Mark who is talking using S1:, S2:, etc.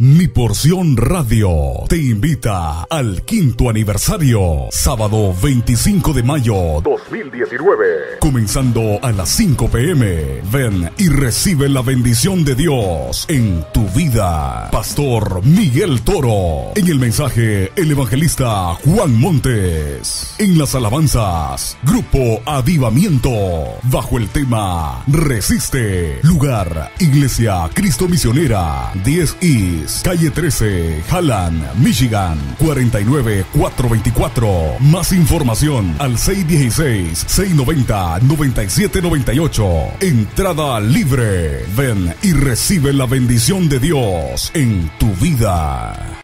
S1: Mi Porción Radio te invita al quinto aniversario, sábado 25 de mayo 2019. Comenzando a las 5 pm. Ven y recibe la bendición de Dios en tu vida. Pastor Miguel Toro. En el mensaje, el evangelista Juan Montes. En las alabanzas, Grupo Avivamiento. Bajo el tema Resiste. Lugar, Iglesia Cristo Misionera. 10 Calle 13, Halland, Michigan. 49424. Más información al 616-690-9798. Entrada libre. Ven y recibe la bendición de Dios en tu vida.